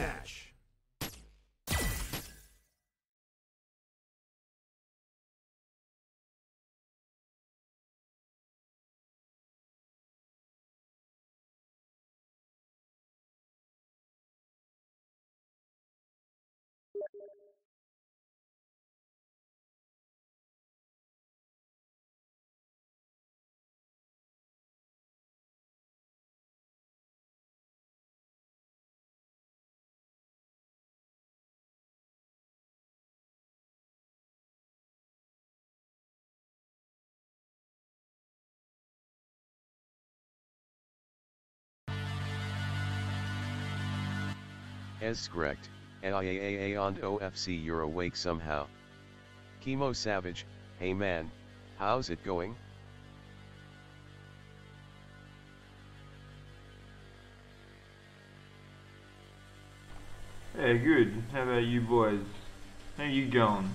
match. Es correct, AIAA and OFC you're awake somehow. Chemo Savage, hey man, how's it going? Hey, good. How about you boys? How you going?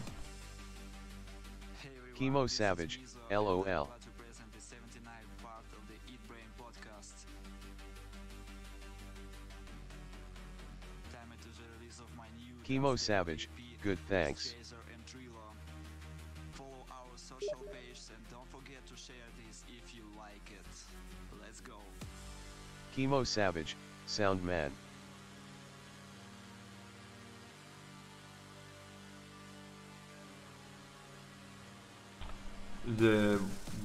Chemo Savage, LOL. Chemo Savage, good thanks. Follow our social page and don't forget to share this if you like it. Let's go. Chemo Savage, Sound Man. The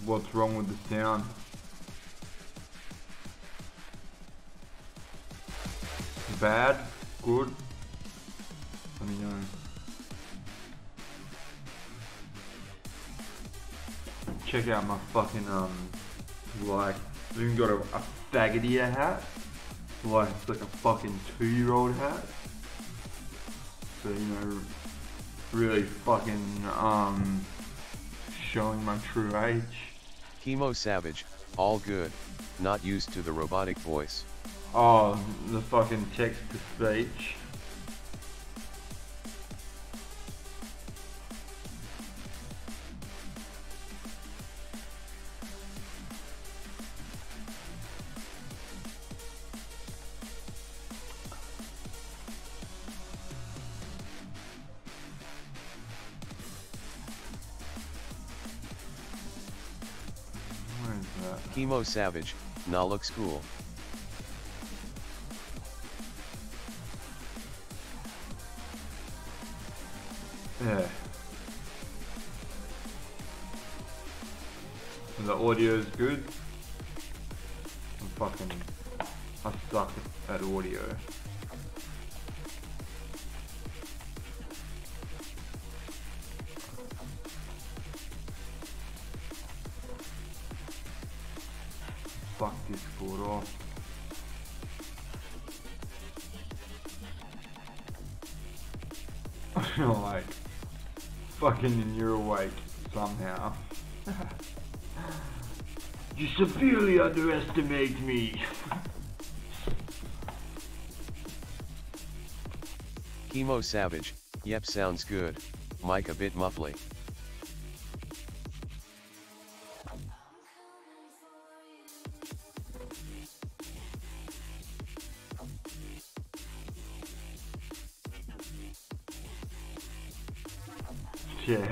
what's wrong with the sound? Bad? Good? Let me know. Check out my fucking um like I've even got a, a faggoty hat. Like it's like a fucking two year old hat. So you know really fucking um showing my true age. Chemo Savage, all good, not used to the robotic voice. Oh, the fucking text Chemo Savage, nah looks cool. Yeah. The audio is good. I'm fucking. I suck at audio. Off. like, fucking and you're awake somehow. you severely underestimate me. Chemo Savage, yep sounds good, Mike a bit muffly.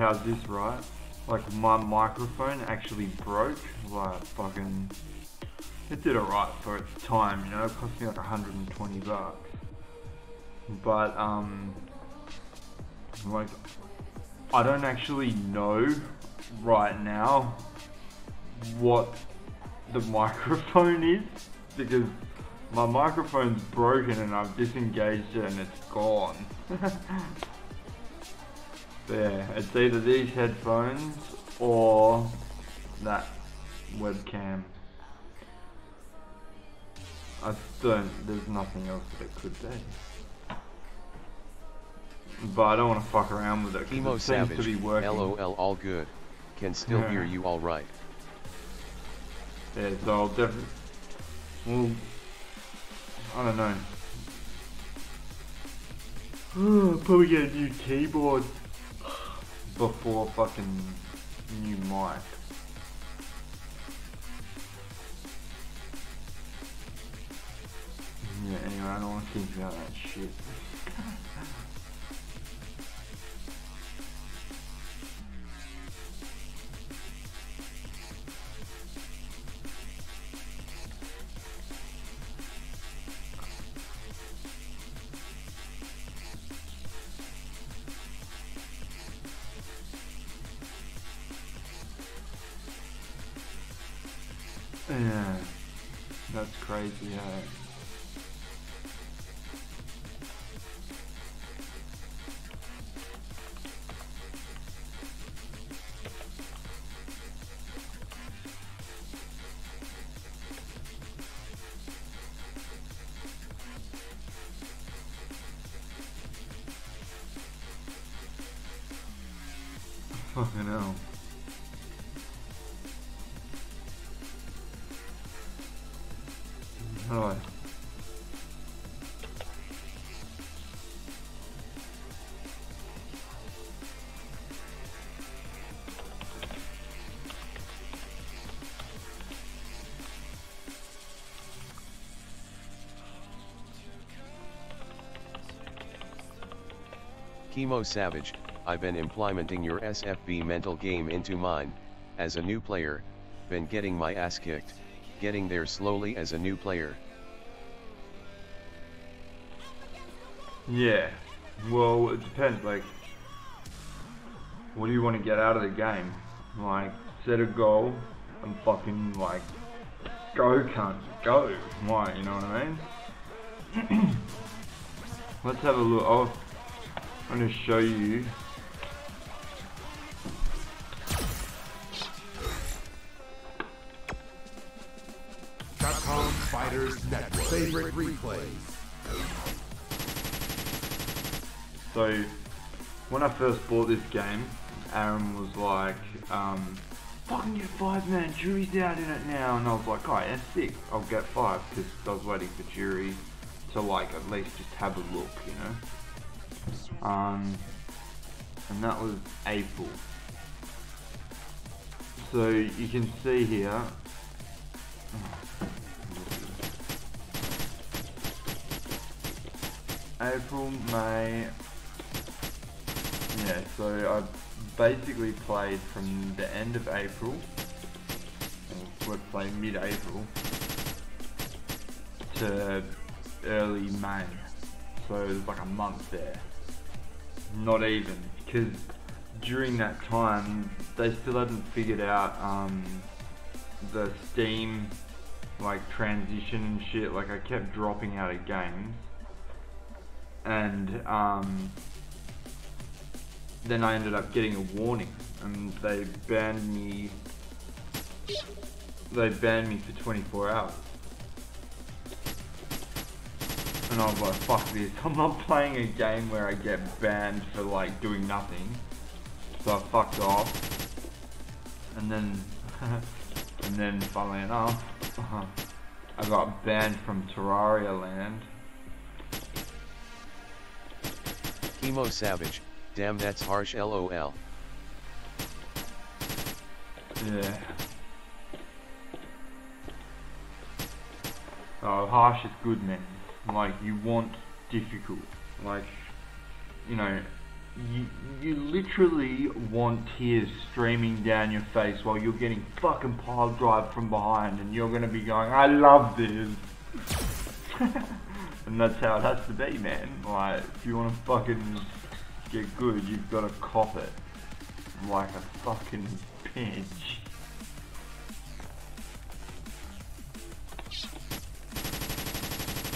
How's this right? Like my microphone actually broke. Like fucking, it did alright for its time. You know, it cost me like 120 bucks. But um, like I don't actually know right now what the microphone is because my microphone's broken and I've disengaged it and it's gone. There, it's either these headphones or that webcam. I don't, there's nothing else that it could be. But I don't want to fuck around with it because it seems Savage, to be working. LOL all good. Can still Yeah. hear you alright. Yeah, so I'll definitely. Well, I don't know. Probably get a new keyboard before fucking new mic. Yeah, anyway. I don't want to think about that shit. Chemo Savage, I've been implementing your SFV mental game into mine, as a new player, been getting my ass kicked, getting there slowly as a new player. Yeah. Well, it depends. Like, what do you want to get out of the game? Like, set a goal and fucking like go, cunt, go. Why? You know what I mean? Let's have a look. Oh, I'm gonna show you. Capcom Fighters Network. Favorite replays. So, when I first bought this game, Aaron was like, um, fucking get five man, Juri's out in it now. And I was like, alright, that's sick, I'll get five, because I was waiting for Juri to like at least just have a look, you know? Um, and that was April. So you can see here, April, May, yeah, so I basically played from the end of April, or say mid-April, to early May. So it was like a month there. Not even, because during that time, they still hadn't figured out um, the Steam like transition and shit. Like I kept dropping out of games. And um, then I ended up getting a warning and they banned me they banned me for 24 hours and I was like fuck this I'm not playing a game where I get banned for like doing nothing so I fucked off and then and then funnily enough I got banned from Terraria land Chemo Savage, damn that's harsh lol. Yeah. Oh, harsh is good, man. Like, you want difficult. Like, you know, you, you literally want tears streaming down your face while you're getting fucking pile drive from behind and you're gonna be going, I love this. and that's how it has to be, man. Like, if you wanna fucking get good, you've gotta cop it. Like a fucking pinch.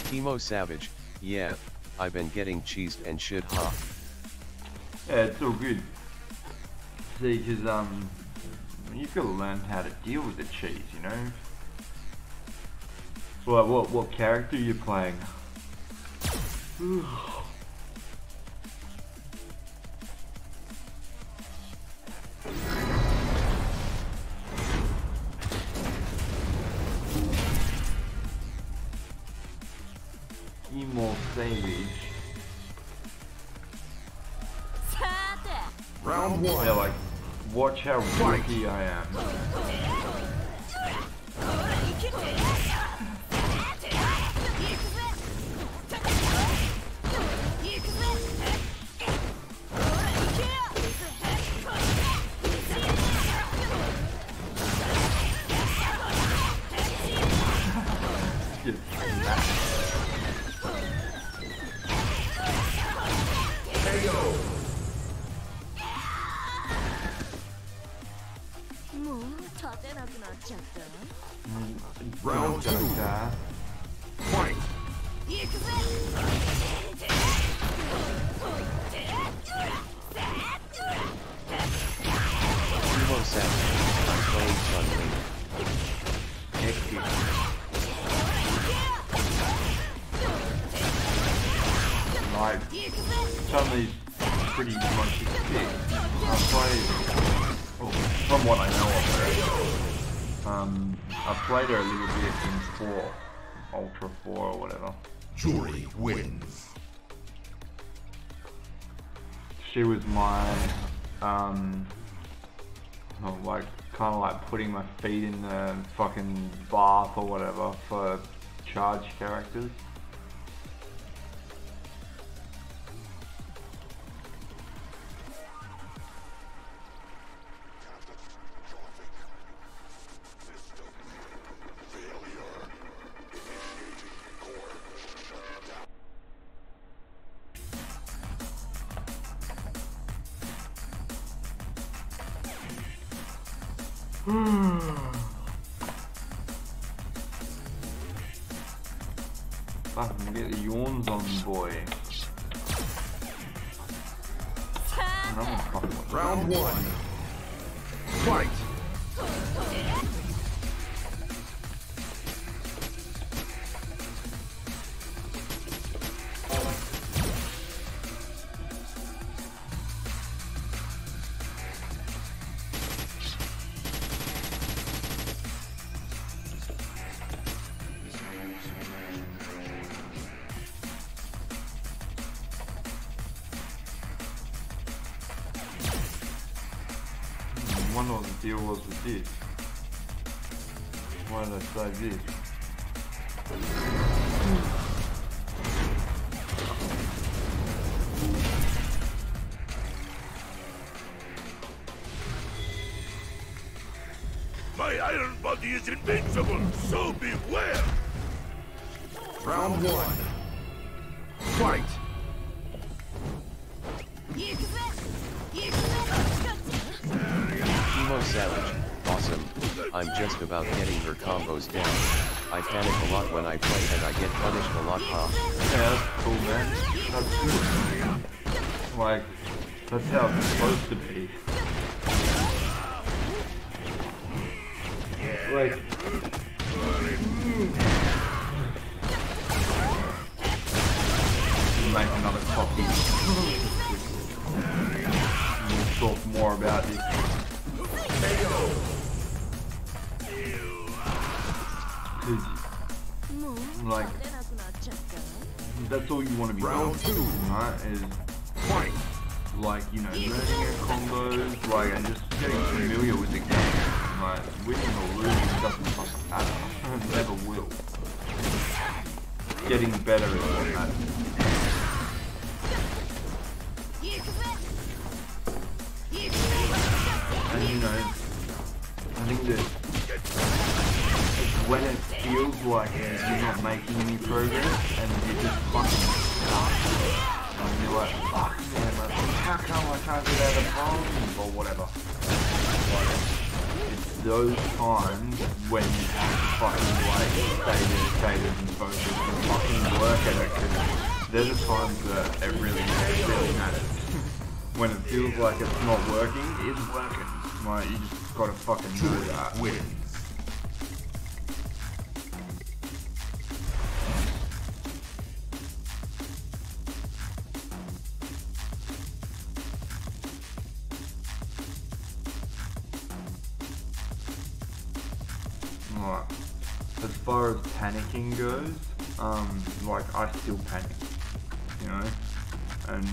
Chemo Savage, yeah, I've been getting cheesed and shit huh. Yeah, it's all good. See, because, um, you've got to learn how to deal with the cheese, you know? What, what, what character are you playing? I am. she was my, um, oh, like, kind of like putting my feet in the fucking bath or whatever for charge characters. didn't be like like it's not working It's working. Like, you just gotta fucking do that. Win. Right. As far as panicking goes, um, like I still panic, you know, and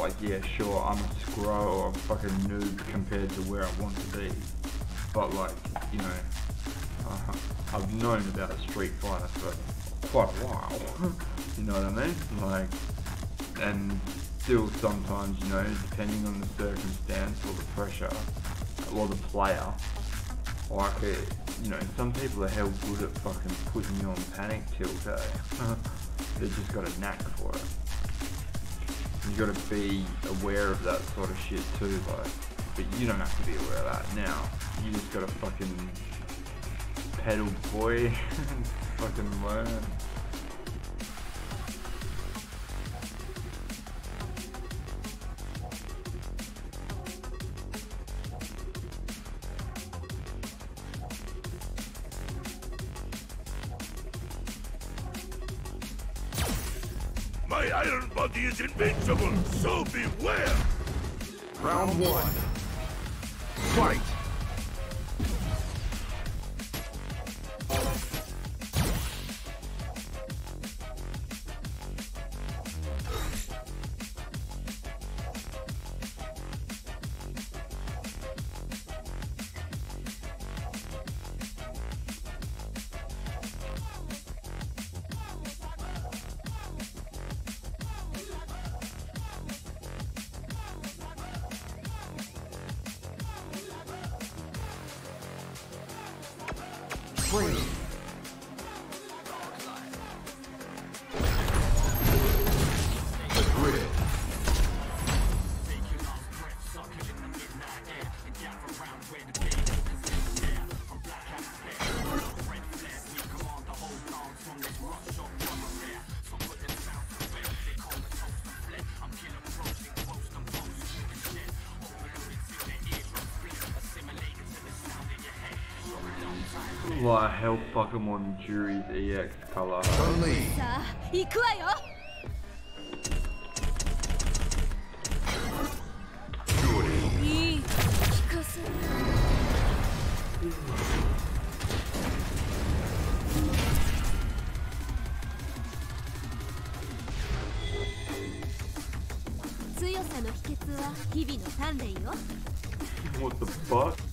like, yeah, sure, I'm a scroll or I'm fucking noob compared to where I want to be. But like, you know, uh, I've known about Street Fighter for quite a while. you know what I mean? Like, and still sometimes, you know, depending on the circumstance or the pressure or the player, like it, you know, some people are hell good at fucking putting you on panic tilt, eh? They've just got a knack for it. You gotta be aware of that sort of shit too, like. But you don't have to be aware of that now. You just gotta fucking pedal boy fucking learn. Invincible, so beware! Round one. Pokemon Jury's EX color. Chun-Li. さあ行くわよ.いい聞かせる強さの秘訣は日々の鍛錬よ What the fuck?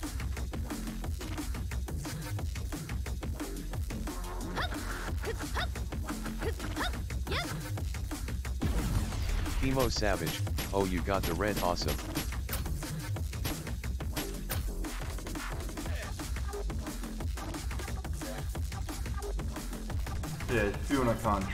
Emo Savage, oh you got the red awesome. Yeah, it's feeling I can't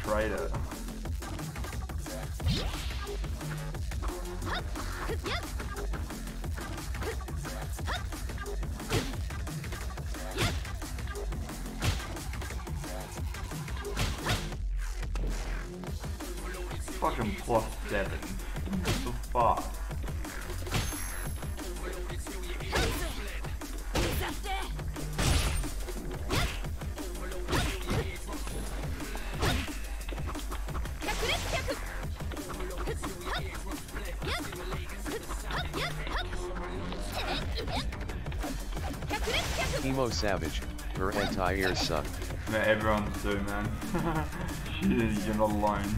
years suck. Yeah, everyone's do, man. You're not alone.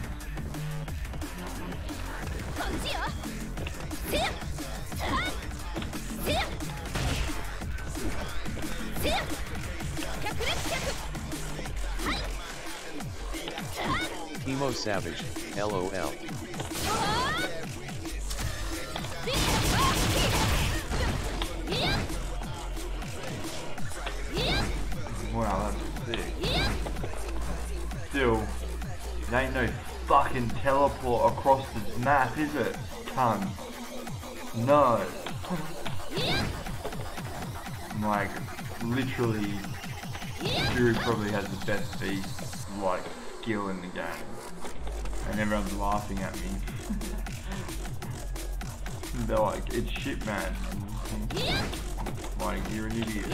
Timo Savage, LOL. Literally, Fury probably has the best beast, like, skill in the game. And everyone's laughing at me. They're like, it's shit, man. Like, you're an idiot.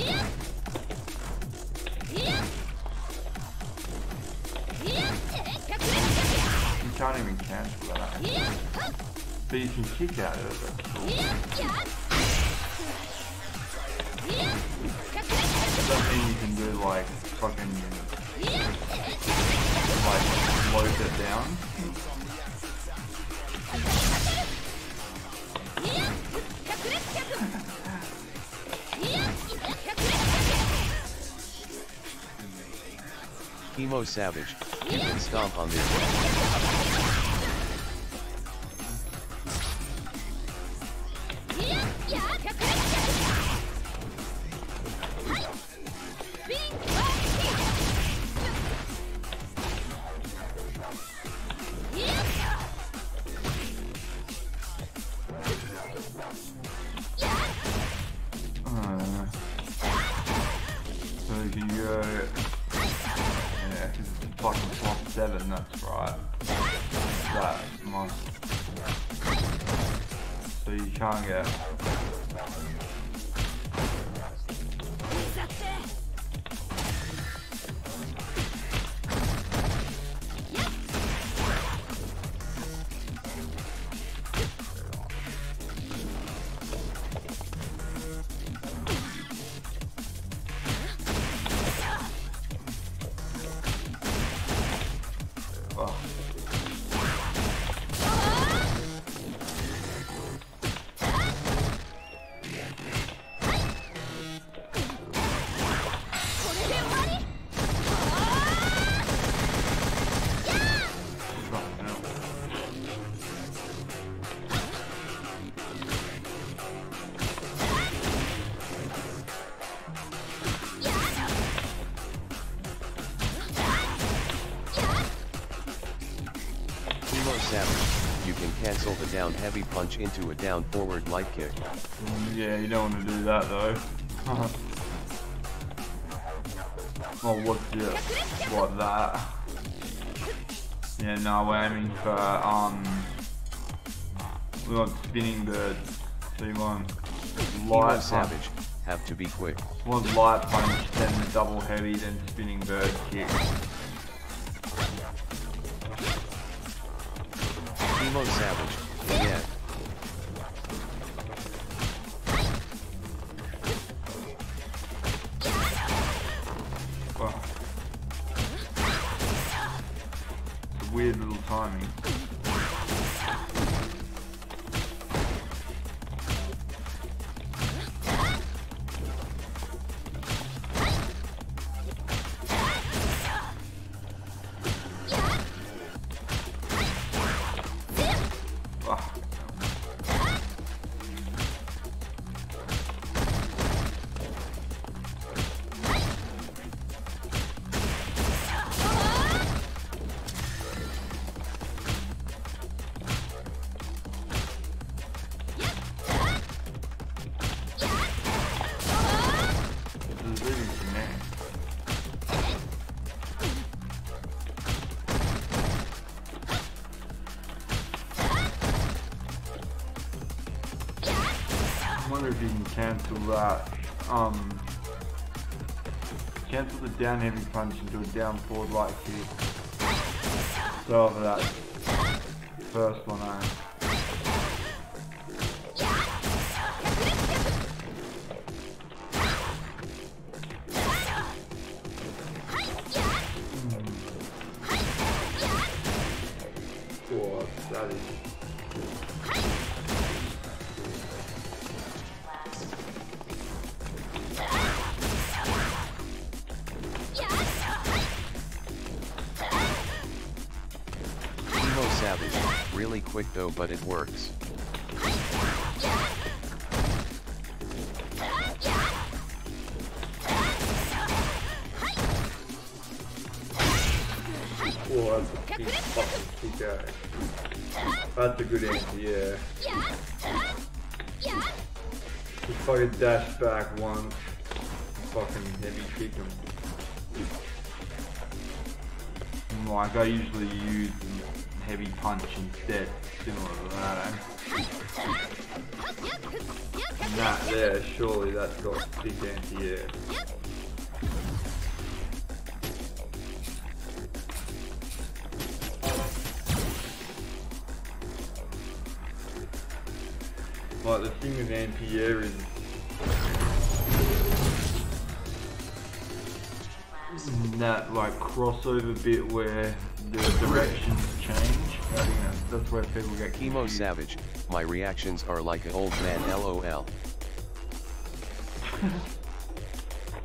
You can't even cancel that. But you can kick out of it. Does that mean you can do like fucking like close it down? Emo Savage, you can stomp on their You can cancel the down heavy punch into a down forward light kick. Yeah, you don't want to do that though. oh, what's this? What that? Yeah, no, we're aiming for um. We want spinning you want light punch. Savage, have to be quick. One light punch, then the double heavy, then spinning bird kick. Emo Savage, cancel that. Uh, um, cancel the down heavy punch into a down forward light kick. So for that first one, eh? hmm. I. Cool, that is. Quick though but it works. Cool, that's a big fucking kick out. That's a good answer, yeah. Just fucking dash back once. Fucking heavy kick him. Like, I usually use heavy punch instead, similar to that? That there, surely that's got big anti-air. Like the thing with anti-air is that like crossover bit where the. I think that's, that's where people get Emo confused. Savage, my reactions are like an old man lol.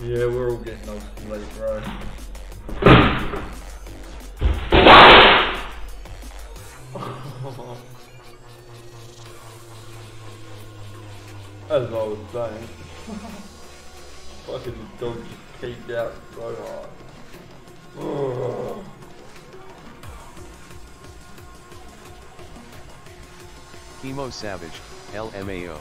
Yeah, we're all getting those late, bro. As I was saying, fucking dog just peeked out so hard. Oh. Oh. Emo Savage, LMAO.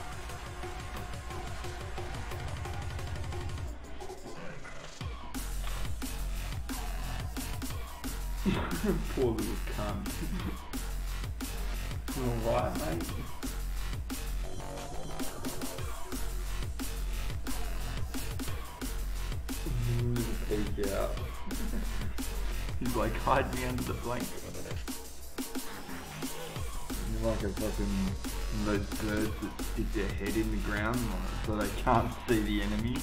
Poor little cunt. Alright, mate. Little peek out. He's like, hide me under the blanket. Like a fucking those birds that stick their head in the ground so they can't see the enemy.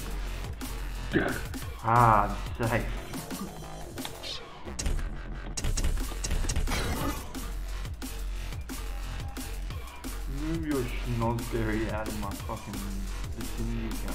ah, I'm safe. Move your schnozberry out of my fucking vicinity, gun.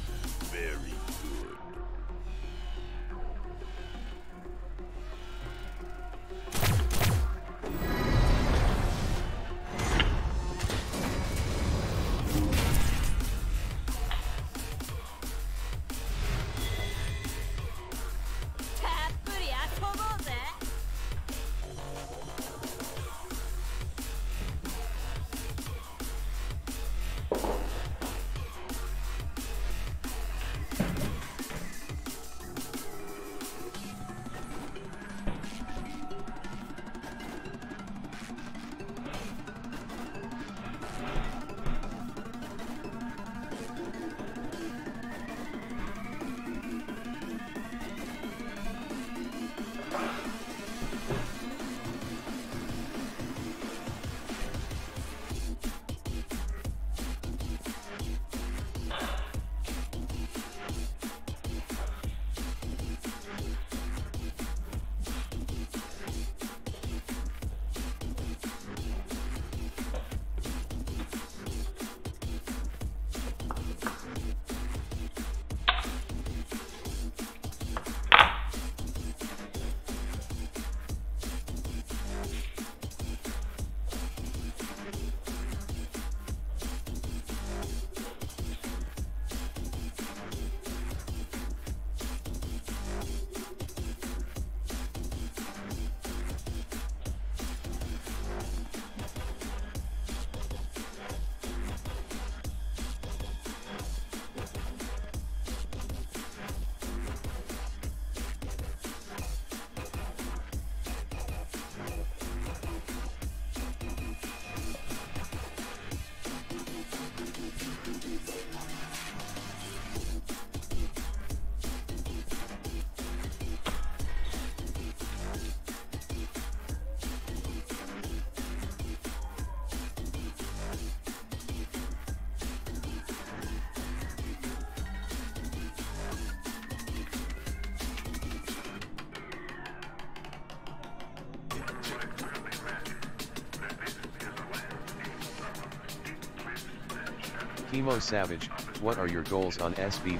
Chemo Savage, what are your goals on SFV?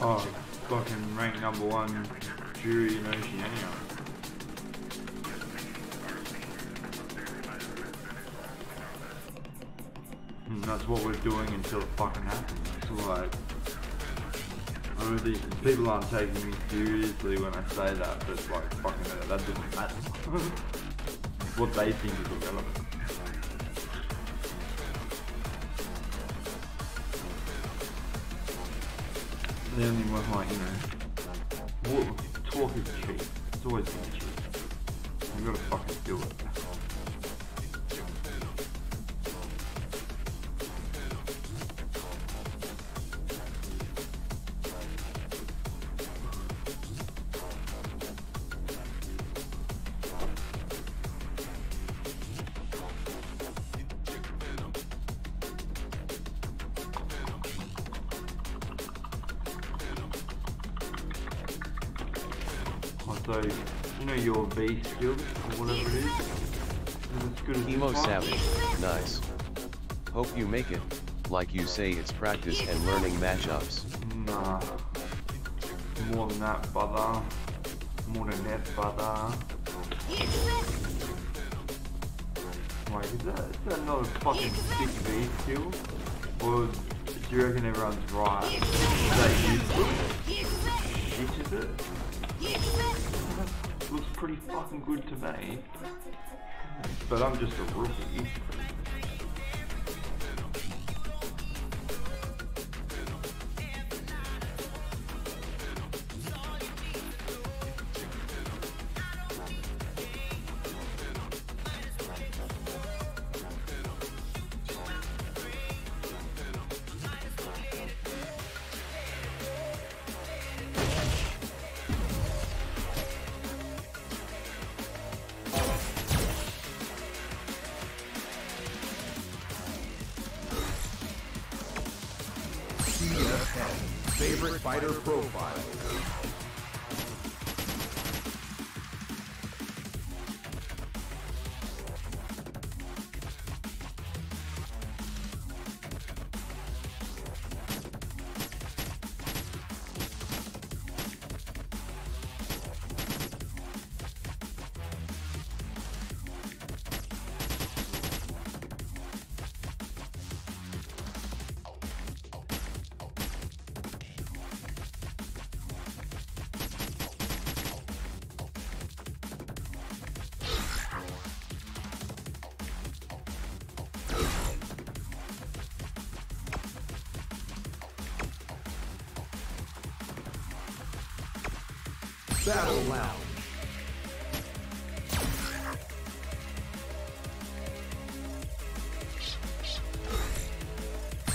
Oh, fucking rank number one Juri in Oceania. And hmm, that's what we're doing until it fucking happens. Like, I don't people aren't taking me seriously when I say that, but it's like fucking that doesn't matter. what they think is irrelevant. The only one like, you So, you know your V skill, or whatever it is? Is as good as one? Savage, nice. Hope you make it, like you say it's practice and learning matchups. Nah. More than that, brother. More than that, brother. Like, is that, is that another fucking sick V skill? Or do you reckon everyone's right? Is that useful? Pretty fucking good to me. but I'm just a rookie. Battle Lounge.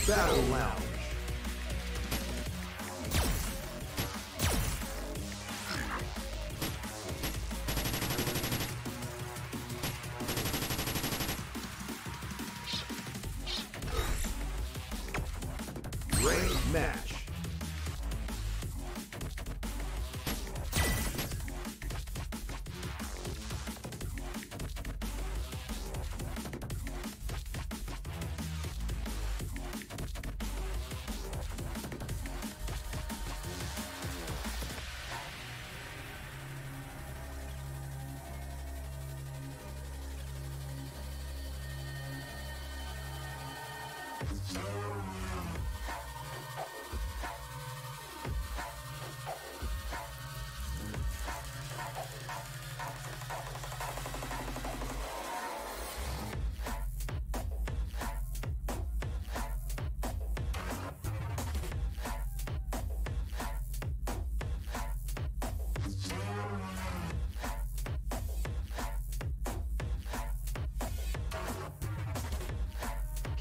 Battle Lounge.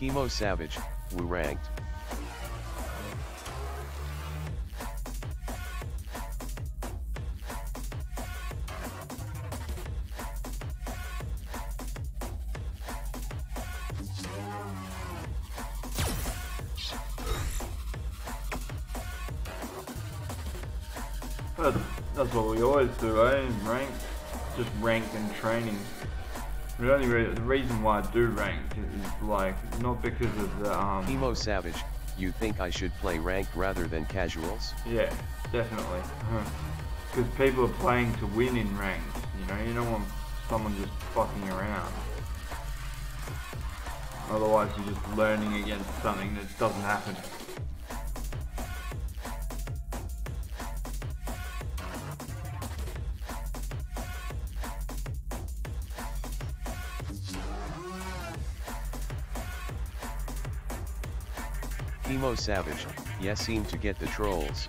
Chemo Savage, Wu ranked. That's, that's what we always do, eh? Rank, just rank and training. The only re- the reason why I do ranked is like not because of the um. Chemo Savage, you think I should play ranked rather than casuals? Yeah, definitely. Because people are playing to win in ranked. You know, you don't want someone just fucking around. Otherwise, you're just learning against something that doesn't happen. Chemo Savage, yes seem to get the trolls.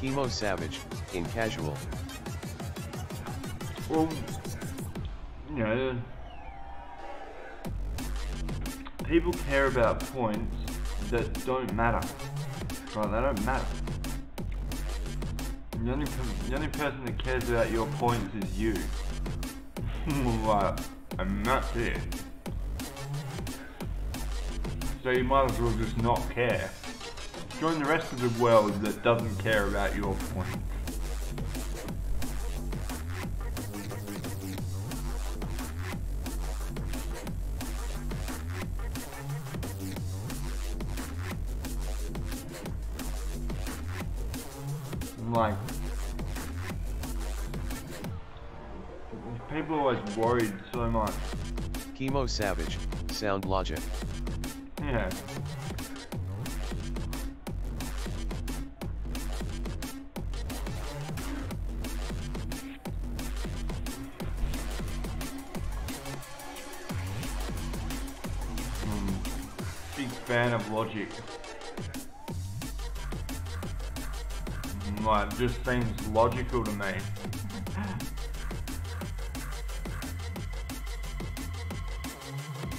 Chemo Savage, in casual. Well, you know, people care about points that don't matter. Right, they don't matter. The only, the only person that cares about your points is you. Like, and that's it. So you might as well just not care. Join the rest of the world that doesn't care about your points. Chemo Savage, Sound Logic. Yeah. Hmm. fan of logic. Hmm, like, just seems logical to me.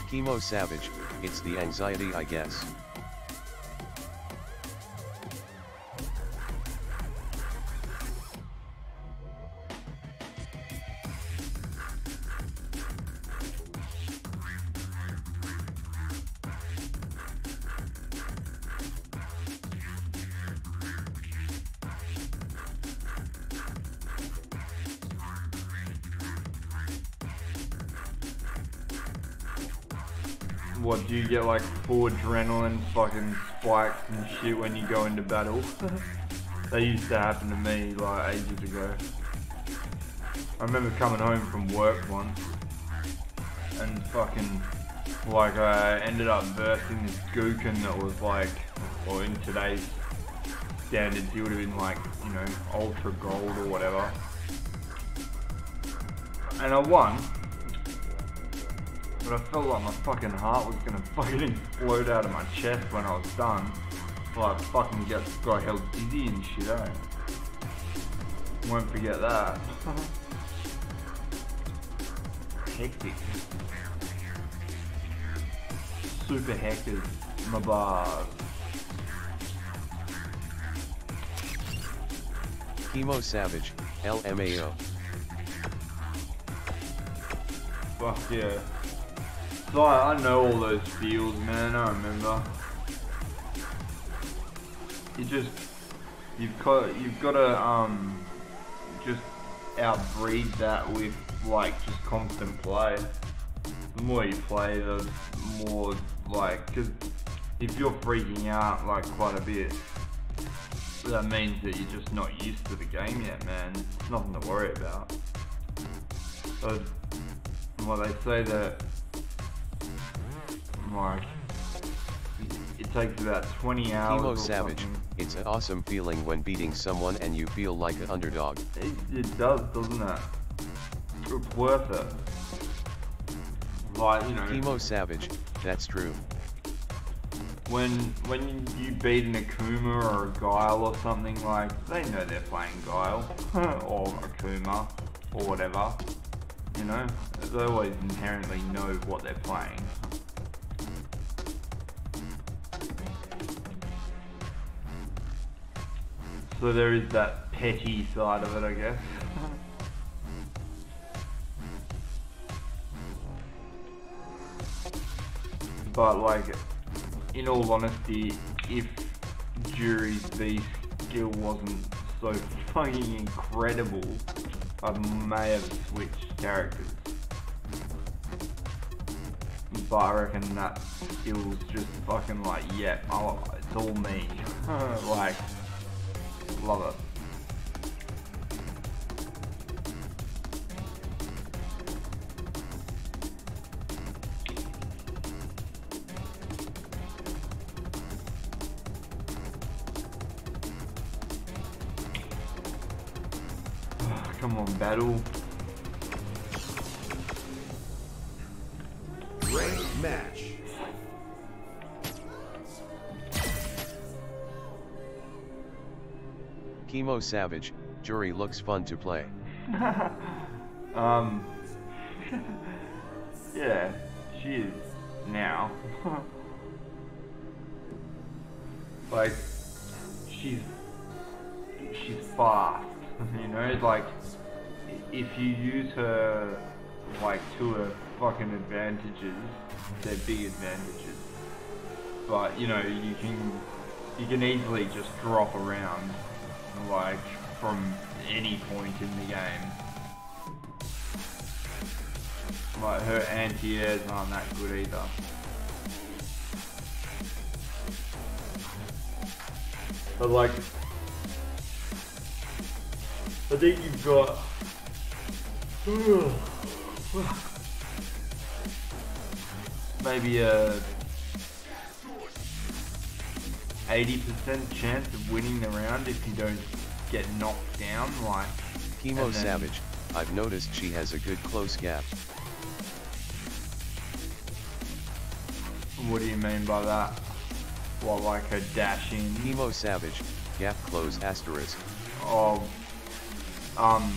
Chemo Savage, it's the anxiety I guess. What, do you get like full adrenaline fucking spikes and shit when you go into battle? Uh-huh. that used to happen to me like ages ago. I remember coming home from work once and fucking like I ended up bursting this gookin that was like, or in today's standards, he would have been like, you know, ultra gold or whatever. And I won, but I felt like my fucking heart was gonna fucking explode out of my chest when I was done. Like fucking get got held dizzy and shit, eh? Won't forget that. Hectic. Super hackers, my bars. Chemo Savage, LMAO. Fuck yeah. So I, I know all those fields, man. I remember. You just you've got you've got to um just outbreed that with like just constant play. The more you play, the more like because if you're freaking out like quite a bit, that means that you're just not used to the game yet, man. It's nothing to worry about. So, well, they say that like it takes about 20 hours. Chemo Savage, it's an awesome feeling when beating someone and you feel like an underdog. It, it does, doesn't it? It's worth it. Like you know, Chemo Savage, that's true. when when you beat an Akuma or a Guile or something like, they know they're playing Guile or Akuma or whatever. You know, they always inherently know what they're playing. So there is that petty side of it, I guess. but like, in all honesty, if Juri's V skill wasn't so fucking incredible, I may have switched characters. But I reckon that skill's just fucking like, yeah, oh, it's all me. like, love it. Come on, battle. Chemo Savage, Juri looks fun to play. Um, yeah, she is now. like, she's she's fast, you know. Like, if you use her like to her fucking advantages, they're big advantages. But you know, you can you can easily just drop around like from any point in the game. Like her anti-airs aren't that good either. But like, I think you've got. Maybe a 80% chance of winning the round if you don't get knocked down, like. Chemo then- Savage, I've noticed she has a good close gap. What do you mean by that? Well, like her dash in. Chemo Savage, gap close asterisk. Oh, um,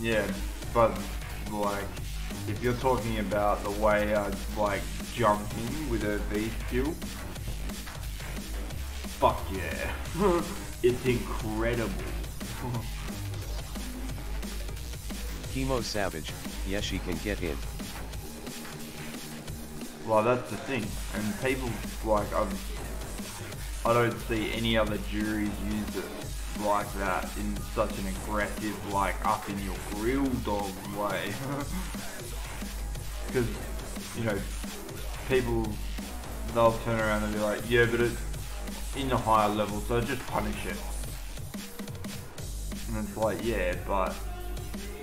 yeah, but like, if you're talking about the way I like jumping with her V skill, fuck yeah, it's incredible. Chemo Savage, yes she can get in. Well, that's the thing, and people like I've, I don't see any other Juris use it like that in such an aggressive, like up in your grill dog way. Because you know, people they'll turn around and be like, yeah, but it's in the higher level, so just punish it. And it's like, yeah, but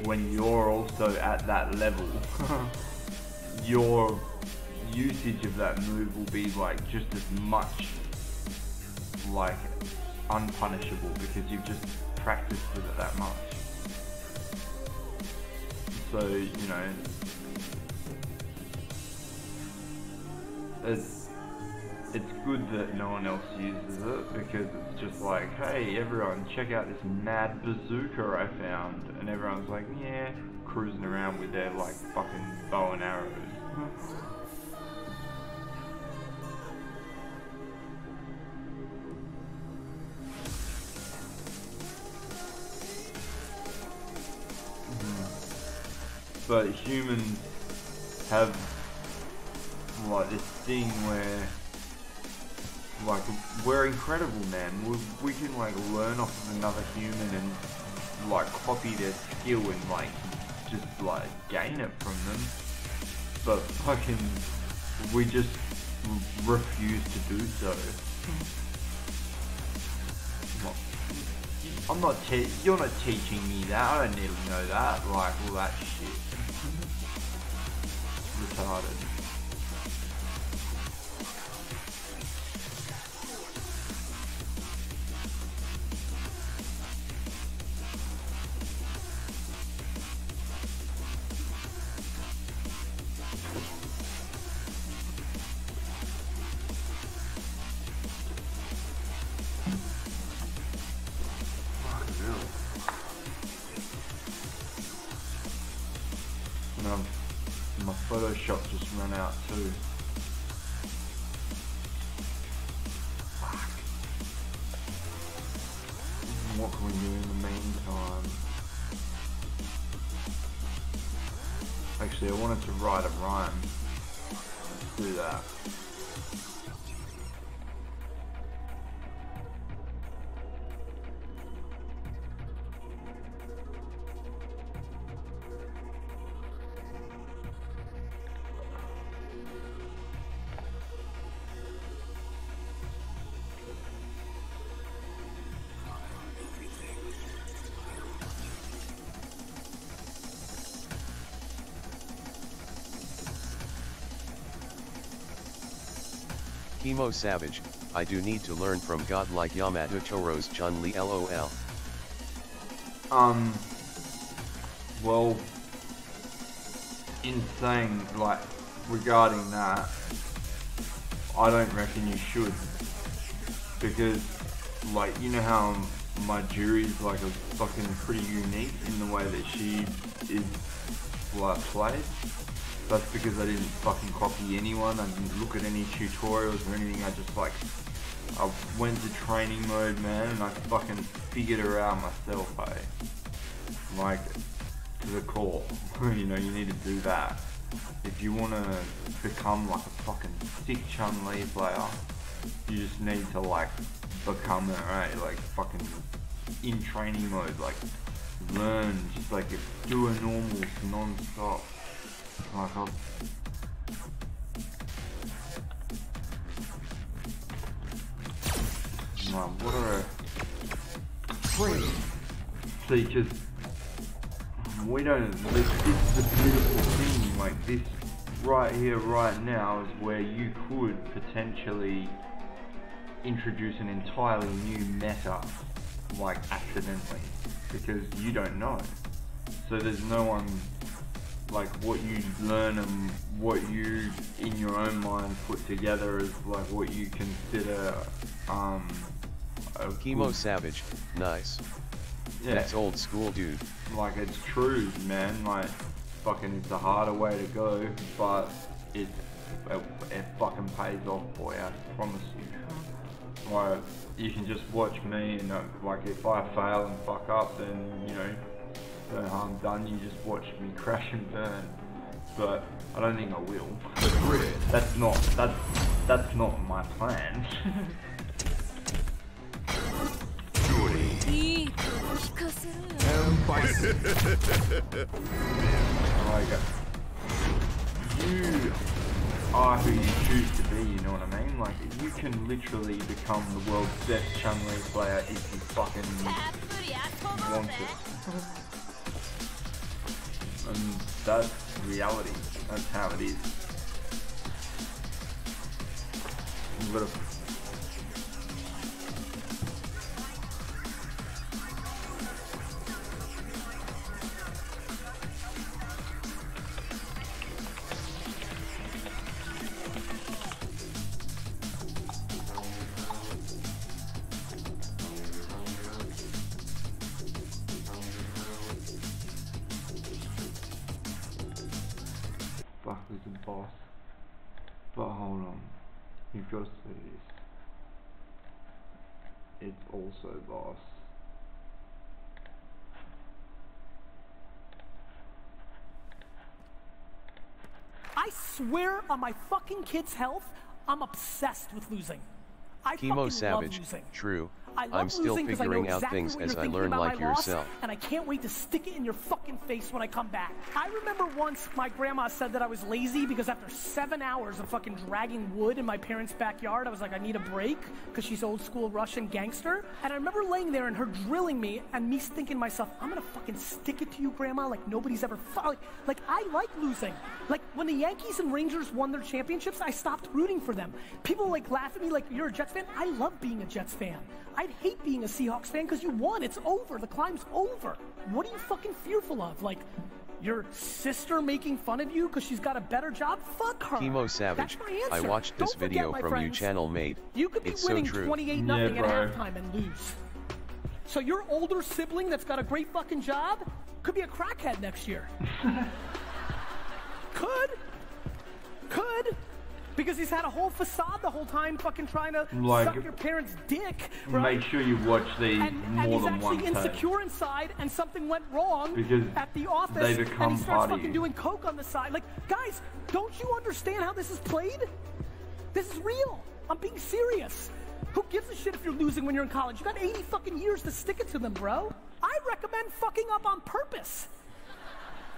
when you're also at that level, your usage of that move will be like just as much like unpunishable because you've just practiced with it that much. So, you know, it's, it's good that no one else uses it because it's just like, hey everyone, check out this mad bazooka I found. And everyone's like, yeah, cruising around with their like fucking bow and arrows. Hmm. but humans have like this thing where like we're incredible man we, we can like learn off of another human and like copy their skill and like just like gain it from them. But fucking we just r- refuse to do so. I'm not te- you're not teaching me that. I don't need to know that like all that shit. Retarded. Chemo Savage, I do need to learn from God like Yamato Toro's Chun-Li LOL. Um. Well, in saying like regarding that, I don't reckon you should because like you know how my Juri's like a fucking pretty unique in the way that she is like played. That's because I didn't fucking copy anyone. I didn't look at any tutorials or anything. I just like I went to training mode, man, and I fucking figured it out myself, hey. Like, to the core. you know, you need to do that. If you want to become like a fucking sick Chun-Li player, you just need to like become it, right? Eh? Like fucking in training mode, like learn, just like do a normal non-stop. I'll, Man, what are Training. See, because we don't. This, this is a beautiful thing. Like this, right here, right now, is where you could potentially introduce an entirely new meta, like accidentally, because you don't know. So there's no one like what you learn and what you in your own mind put together is like what you consider um a Chemo good- Savage, nice. yeah, That's old school, dude. like it's true man. Like fucking it's a harder way to go but it it, it fucking pays off boy. I promise you. Like you can just watch me and uh, like if I fail and fuck up then you know so I'm done, you just watch me crash and burn. But I don't think I will. That's not that's that's not my plan. Alright guys. You are who you choose to be, you know what I mean? Like, you can literally become the world's best Chun-Li player if you fucking want it. And that's reality. That's how it is. To on my fucking kid's health, I'm obsessed with losing. I fucking Chemo love Savage, losing. true. I love I'm still losing 'cause I know figuring out exactly things as I learn like my loss, yourself. and I can't wait to stick it in your fucking face when I come back. I remember once my grandma said that I was lazy because after seven hours of fucking dragging wood in my parents' backyard, I was like, I need a break because she's old school Russian gangster. And I remember laying there and her drilling me and me thinking to myself, I'm gonna fucking stick it to you, grandma, like nobody's ever like, like I like losing. Like when the Yankees and Rangers won their championships, I stopped rooting for them. People like laugh at me like you're a Jets fan. I love being a Jets fan. I'd hate being a Seahawks fan because you won. It's over. The climb's over. What are you fucking fearful of? Like your sister making fun of you because she's got a better job? Fuck her. Chemo Savage, That's my I answer. watched this Don't forget, video my from you channel mate. You could be It's winning true. 28 Yeah, nothing at halftime and lose. So your older sibling that's got a great fucking job could be a crackhead next year. could. Could. Because he's had a whole facade the whole time fucking trying to Like- suck your parents' dick. Right? Make sure you watch these and, and more he's than actually one time. insecure inside and something went wrong Because at the office they become and he starts fucking you. doing coke on the side like guys don't you understand how this is played this is real i'm being serious who gives a shit if you're losing when you're in college you got 80 fucking years to stick it to them bro i recommend fucking up on purpose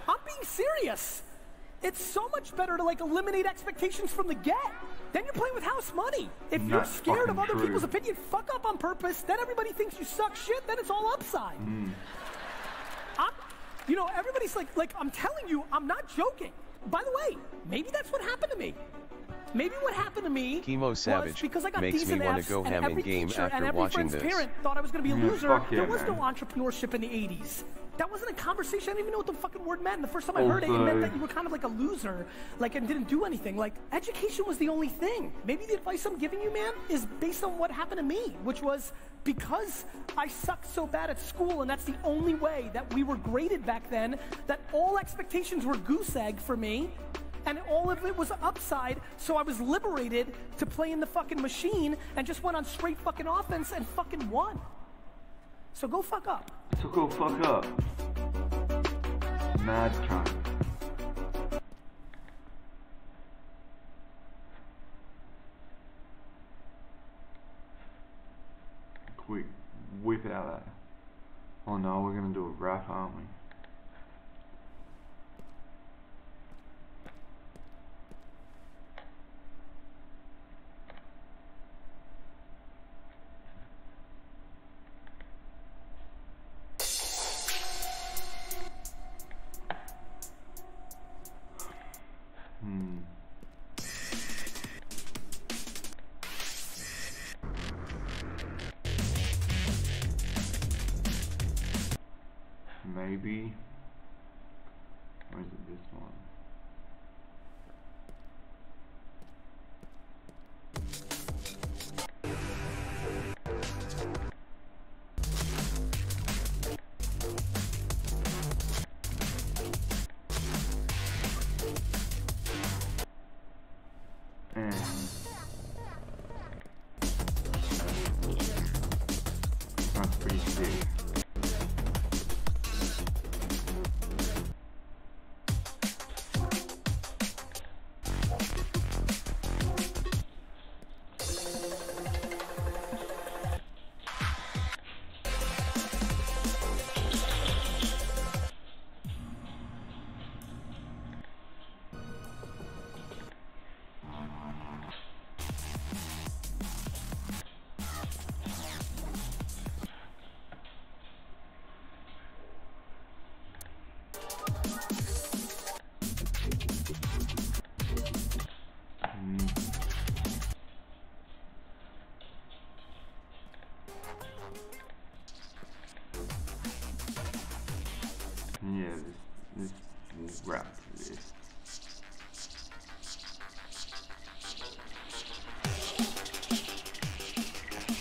i'm being serious it's so much better to like eliminate expectations from the get. Then you're playing with house money. If you're scared of other true. people's opinion, fuck up on purpose. Then everybody thinks you suck shit. Then it's all upside. Mm. I'm, you know, everybody's like, like I'm telling you, I'm not joking. By the way, maybe that's what happened to me. Maybe what happened to me Chemo was Savage because I got makes me wanna go ham in every game after and every watching friend's this. parent thought I was going to be a Yeah, loser. fuck yeah, there was no entrepreneurship in the 80s. That wasn't a conversation. I didn't even know what the fucking word meant. The first time I heard it, it meant that you were kind of like a loser, like and didn't do anything. Like education was the only thing. Maybe the advice I'm giving you, man, is based on what happened to me, which was because I sucked so bad at school, and that's the only way that we were graded back then. That all expectations were goose egg for me. And all of it was upside, so I was liberated to play in the fucking machine and just went on straight fucking offense and fucking won. So go fuck up. So go fuck up. Mad time. Quick, whip out that. Oh no, we're gonna do a rap, aren't we? 嗯。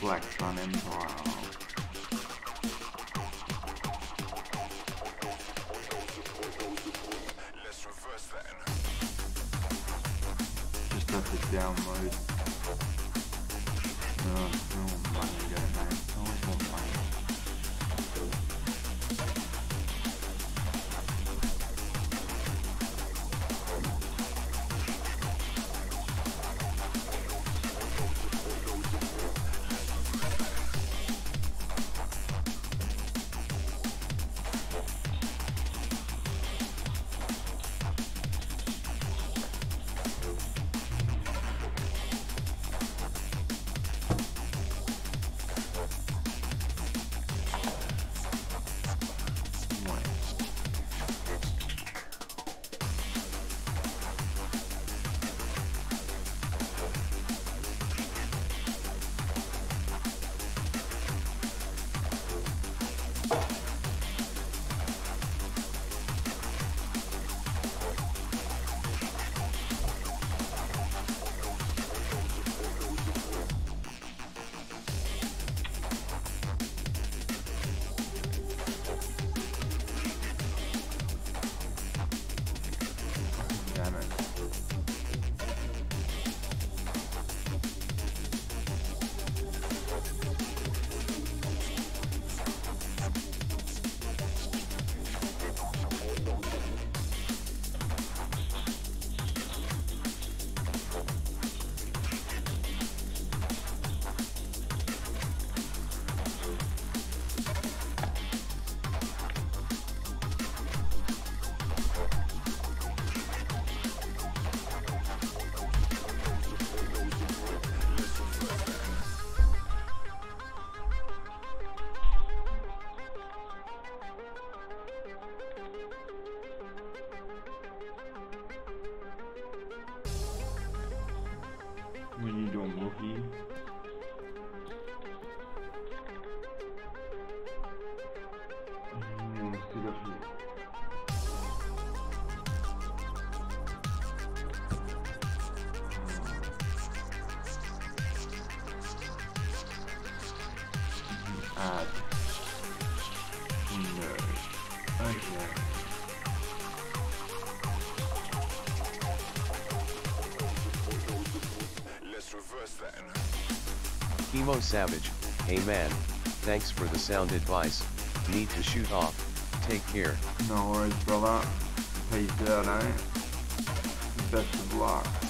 Black Sun Empire. Chemo Savage, hey man, thanks for the sound advice, need to shoot off, take care. No worries, brother. Peace out, eh? Best of luck.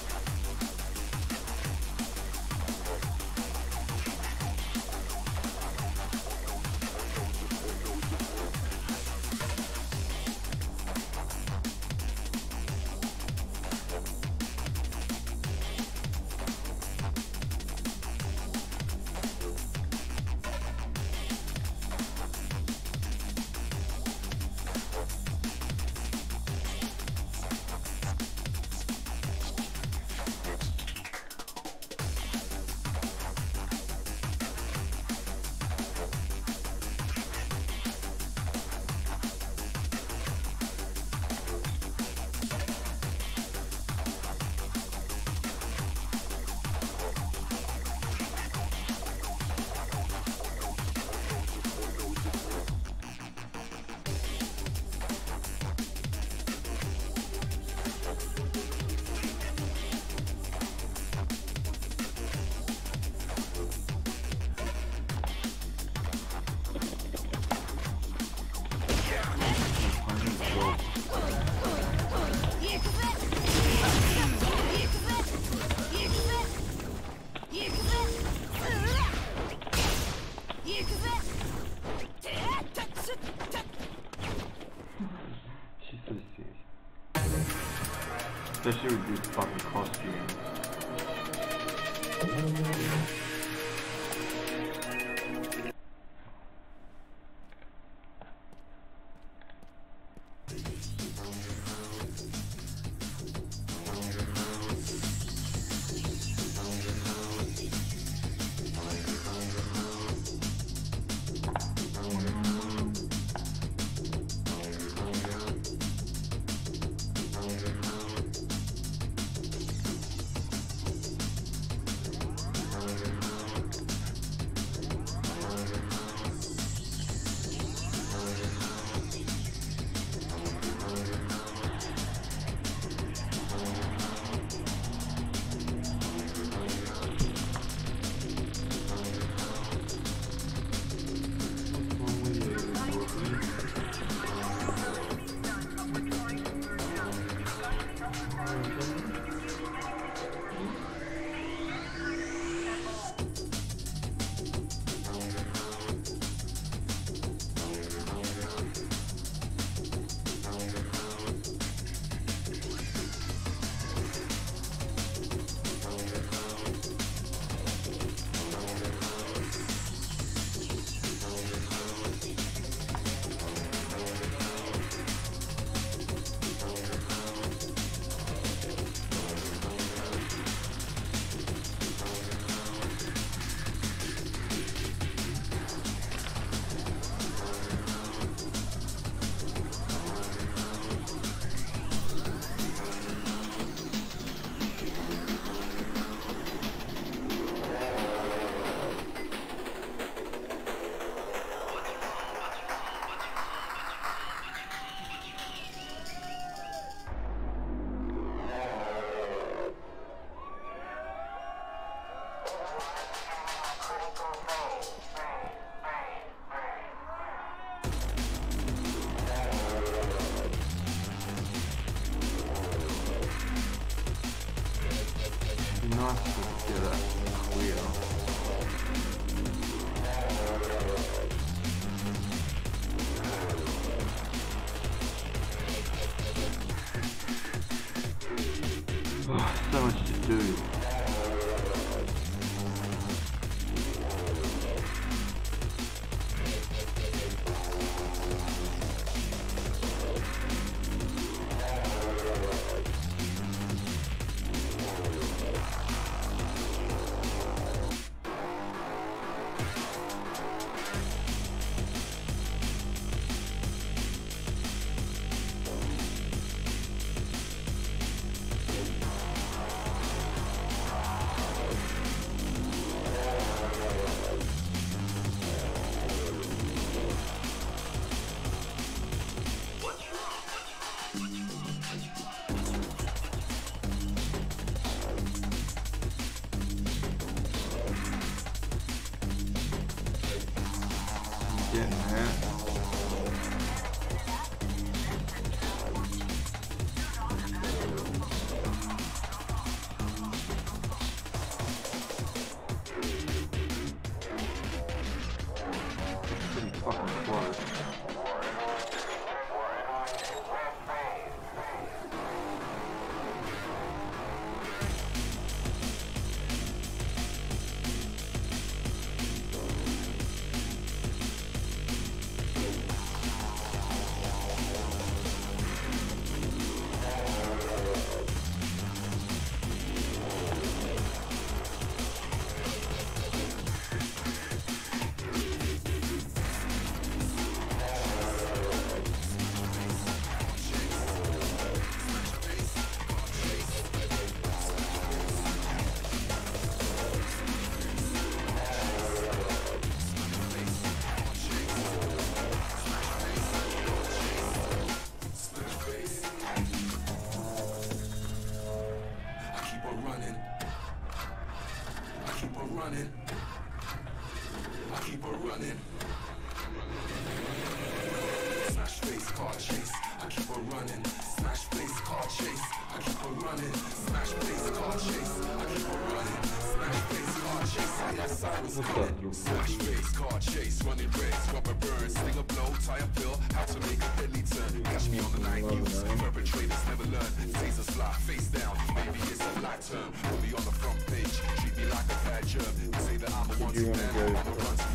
running. Smash face, car chase. I keep on running. Smash face, car chase. I keep on running. Smash face, car chase. I yes, I was coming. Smash face, car chase. Running race, rubber burn, sling a blow, tie a pill. How to make a deadly turn. Catch me on the night news. Perpetrators never learn. Taser fly, face down. Maybe it's a black term. Put me on the front page. Treat me like a bad germ. Say that I'm a one-man. I'm a run